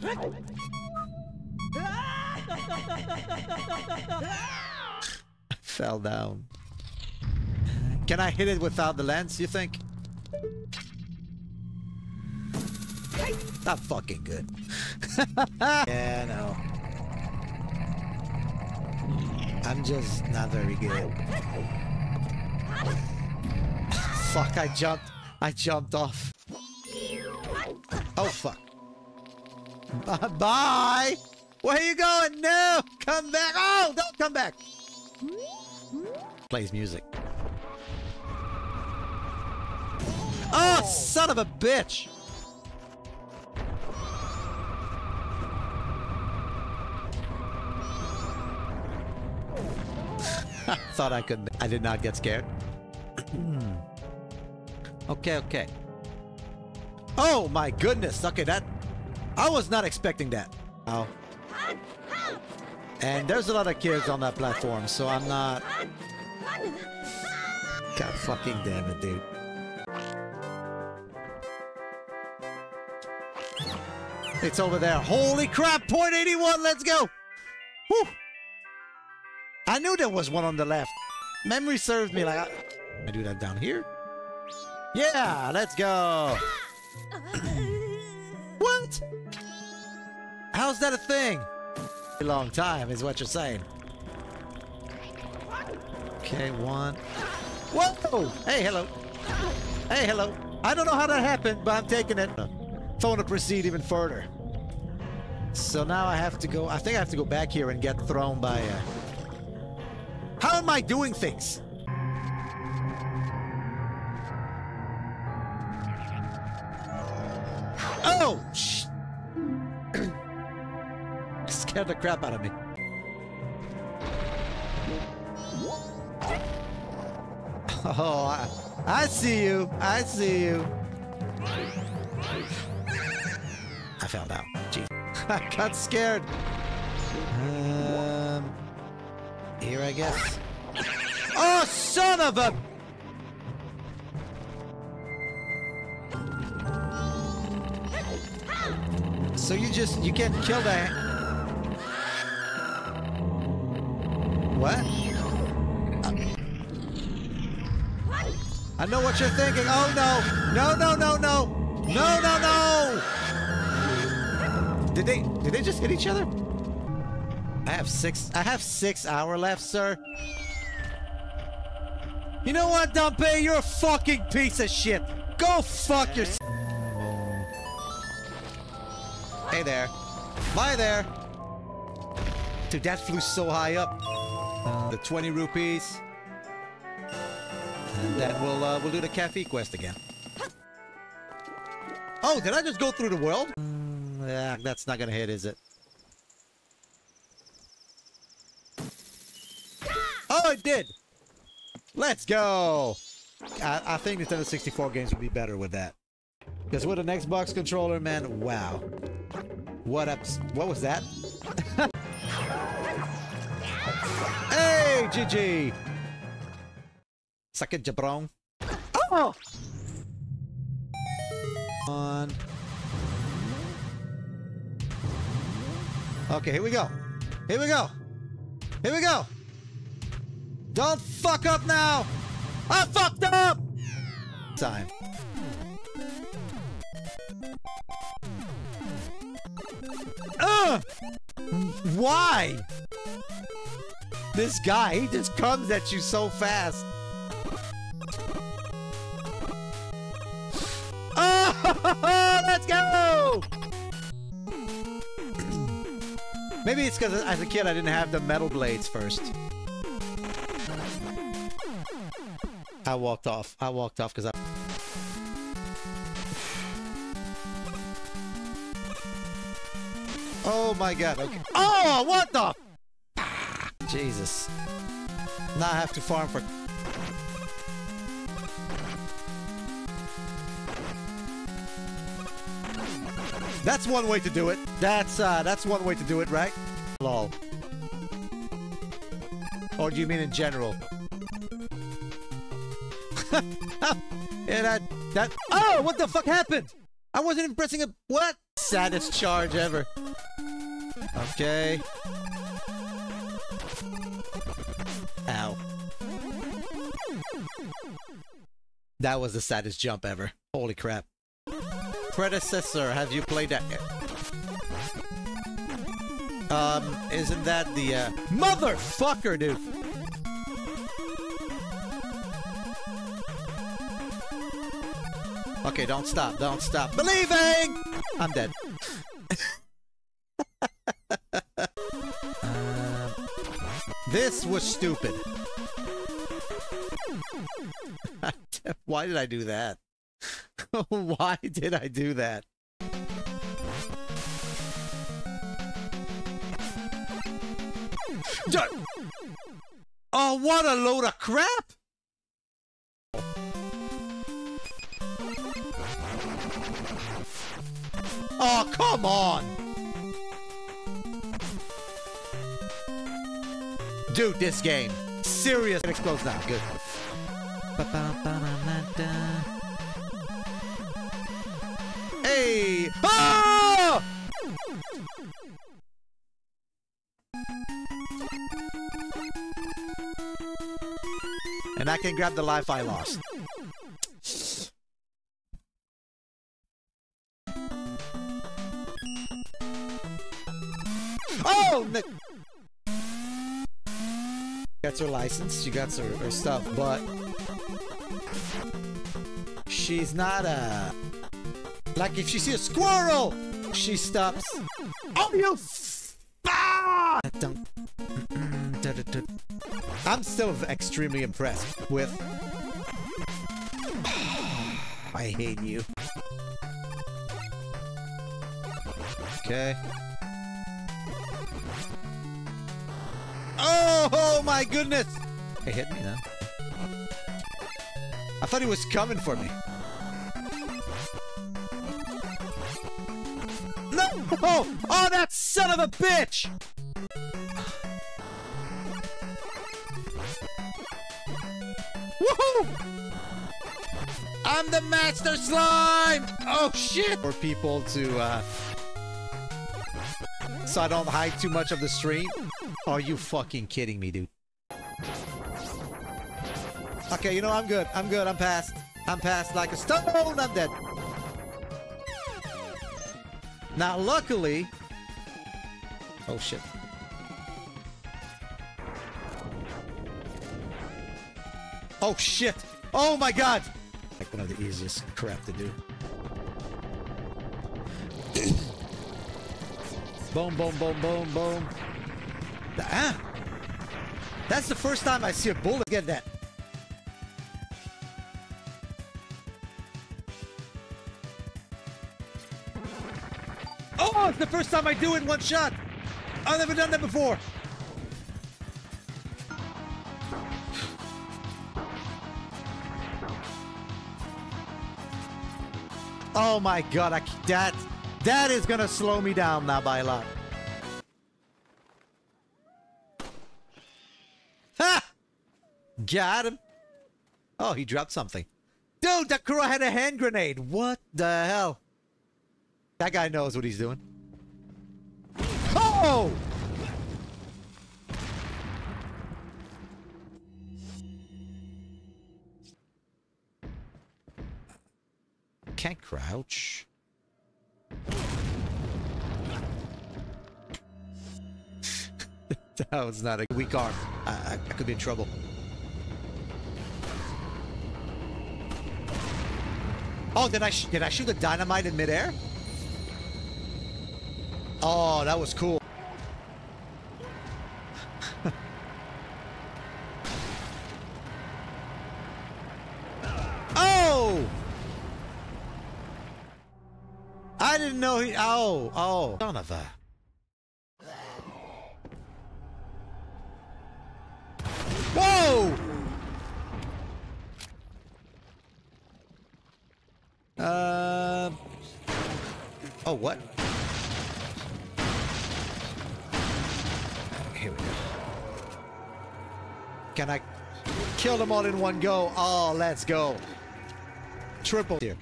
Fell down. Can I hit it without the lens, you think? Not fucking good. yeah, no. I'm just not very good. fuck, I jumped. I jumped off. Oh, fuck. Bye! Where are you going? No! Come back! Oh, don't come back! Plays music. Oh, oh. son of a bitch! Thought I could. I did not get scared. okay, okay. Oh my goodness. Okay, that. I was not expecting that. Oh. And there's a lot of kids on that platform, so I'm not. God fucking damn it, dude. It's over there. Holy crap! Point 81, let's go! Whew! I knew there was one on the left. Memory serves me like I, I do that down here. Yeah, let's go. How's that a thing? A long time is what you're saying. Okay, one. Whoa! Hey, hello. Hey, hello. I don't know how that happened, but I'm taking it. Want to proceed even further. So now I have to go. I think I have to go back here and get thrown by. Uh, how am I doing things? Scared the crap out of me. Oh, I, I see you. I see you. I found out. Jeez. I got scared. Um, here, I guess. Oh, son of a... So you just, you can't kill that... What? I know what you're thinking. Oh, no. No, no, no, no. No, no, no. Did they, did they just hit each other? I have six, I have six hour left, sir. You know what, Dampé? You're a fucking piece of shit. Go fuck yourself. Hey there. Bye there. Dude, that flew so high up. The 20 rupees. And then we'll, uh, we'll do the cafe quest again. Oh, did I just go through the world? Mm, yeah, that's not gonna hit, is it? Oh, it did! Let's go! I, I think Nintendo 64 games would be better with that. Because with an Xbox controller, man, wow. What up? What was that? GG! Suck it, jabron. Oh! On. Okay, here we go. Here we go. Here we go. Don't fuck up now. I fucked up. Time. Ugh! Why? This guy, he just comes at you so fast. Oh, let's go! Maybe it's because as a kid I didn't have the metal blades first. I walked off. I walked off because I... Oh my god, okay. Oh, what the? Jesus. Now I have to farm for... That's one way to do it. That's, uh, that's one way to do it, right? Lol. Or do you mean in general? yeah, that, that... Oh, what the fuck happened? I wasn't even pressing a... What? saddest charge ever. Okay. That was the saddest jump ever. Holy crap. Predecessor, have you played that? Um, isn't that the, uh... Motherfucker, dude! Okay, don't stop, don't stop. Believing! I'm dead. uh, this was stupid. Why did I do that? Why did I do that? Oh, what a load of crap! Oh, come on! Dude, this game. Serious. It explodes now. Good. And I can grab the life I lost. Oh! Nick. Got her license, she got her, her stuff, but she's not a like if she sees a squirrel, she stops. Oh, you! Ah! I'm still extremely impressed with. I hate you. Okay. Oh, oh my goodness! It hit me then. I thought he was coming for me. No! Oh, oh that son of a bitch! Woohoo! I'm the master slime! Oh shit! For people to, uh... So I don't hide too much of the stream? Are you fucking kidding me, dude? Okay, you know, I'm good. I'm good. I'm past. I'm past like a stone. I'm dead. Now, luckily... Oh, shit. Oh, shit. Oh, my God. Like one of the easiest crap to do. boom, boom, boom, boom, boom. Ah! That's the first time I see a bullet get that. The first time I do it in one shot. I've never done that before. Oh my god, I, that, that is gonna slow me down now by a lot. Ha! Got him. Oh, he dropped something. Dude, crow had a hand grenade. What the hell? That guy knows what he's doing. Can't crouch. that was not a weak arm. I, I, I could be in trouble. Oh, did I did I shoot the dynamite in midair? Oh, that was cool. oh! I didn't know he. Oh, oh. Son of a. Whoa! Uh. Oh, what? Here we go. Can I kill them all in one go? Oh, let's go. Triple here.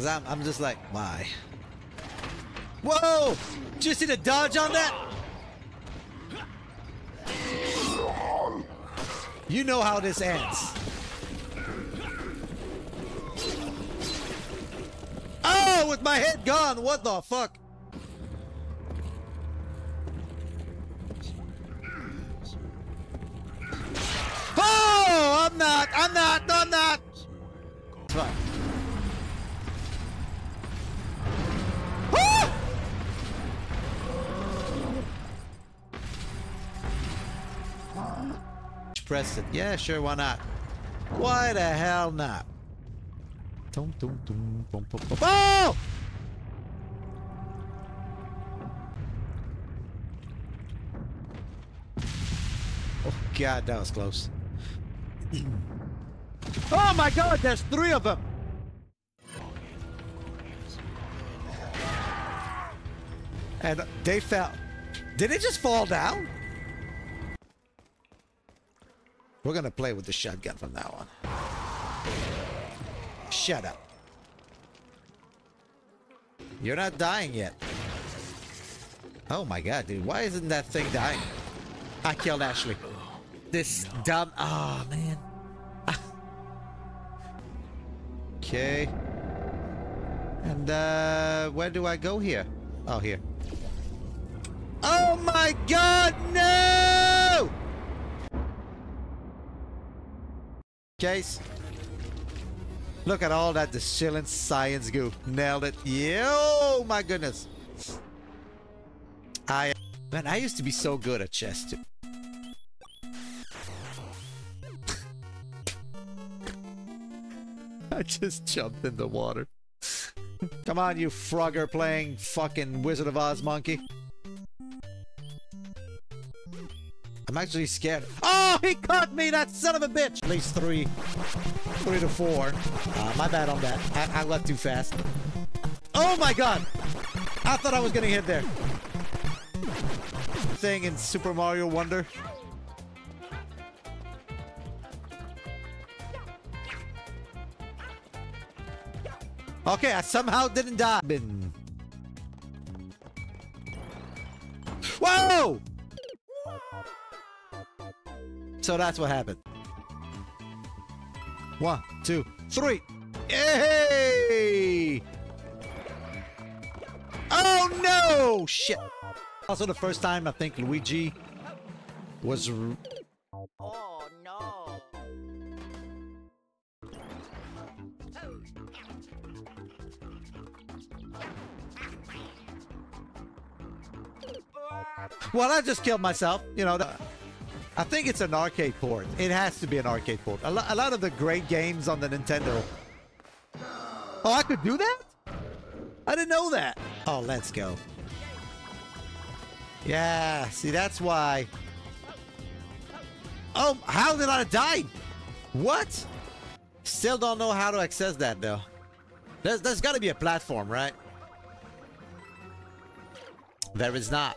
Cause I'm, I'm just like, why? Whoa! Did you see the dodge on that? You know how this ends. Oh, with my head gone, what the fuck? Oh, I'm not, I'm not, I'm not. It's Yeah, sure, why not? Why the hell not? Dum, dum, dum, bum, bum, bum. Oh! Oh god, that was close. oh my god, there's three of them! And they fell. Did it just fall down? We're gonna play with the shotgun from now on. Shut up. You're not dying yet. Oh my god, dude. Why isn't that thing dying? I killed Ashley. This dumb... Oh, man. Okay. And, uh, where do I go here? Oh, here. Oh my god, no! Case. Look at all that distillant science goo. Nailed it. Yeah, oh my goodness. I man, I used to be so good at chess too. I just jumped in the water. Come on, you Frogger playing fucking Wizard of Oz monkey. I'm actually scared. Oh, he caught me, that son of a bitch! At least three. Three to four. Uh, my bad on that. I, I left too fast. Oh my god! I thought I was gonna hit there. Thing in Super Mario Wonder. Okay, I somehow didn't die. Bin. So that's what happened. One, two, three. Hey! Oh no! Shit. Also the first time I think Luigi was Oh no! Well, I just killed myself. You know, I think it's an arcade port. It has to be an arcade port. A, lo- a lot of the great games on the Nintendo. Oh, I could do that? I didn't know that. Oh, let's go. Yeah, see, that's why. Oh, how did I die? What? Still don't know how to access that, though. There's, there's got to be a platform, right? There is not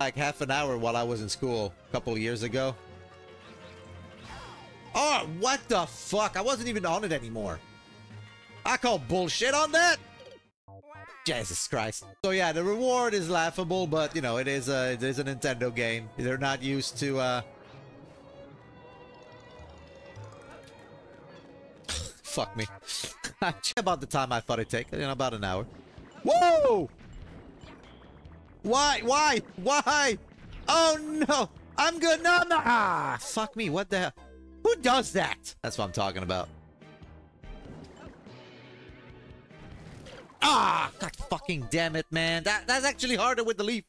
like half an hour while I was in school a couple years ago. Oh, what the fuck? I wasn't even on it anymore. I call bullshit on that. Jesus Christ. So yeah, the reward is laughable, but you know, it is a it is a Nintendo game. They're not used to uh Fuck me. about the time I thought it'd take, you know, about an hour. Whoa! Why? Why? Why? Oh no! I'm good. No, I'm. Ah, fuck me. What the hell? Who does that? That's what I'm talking about. Ah, god fucking damn it, man. That that's actually harder with the leaf.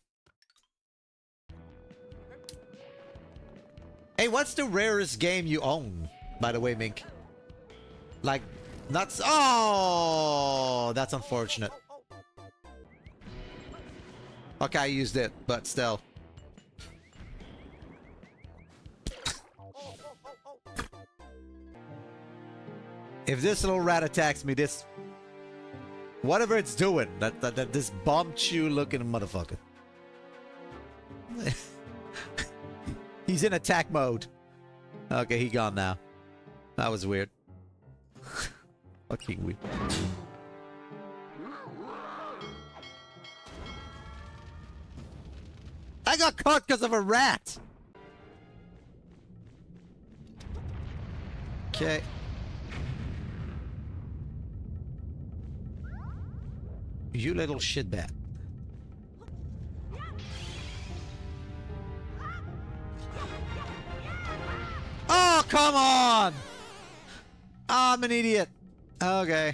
Hey, what's the rarest game you own? By the way, Mink. Like, not. Oh, that's unfortunate. Okay, I used it, but still. If this little rat attacks me, this... Whatever it's doing, that, that, that this Bombchu looking motherfucker. He's in attack mode. Okay, he gone now. That was weird. Fucking weird. Got caught because of a rat. Okay. You little shitbat. Oh, come on! I'm an idiot. Okay.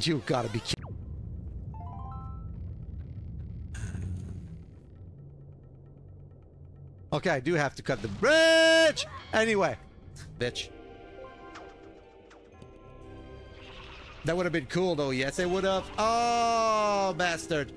You gotta be kidding. Okay, I do have to cut the bridge! Anyway. Bitch. That would have been cool though, yes it would have. Oh, bastard.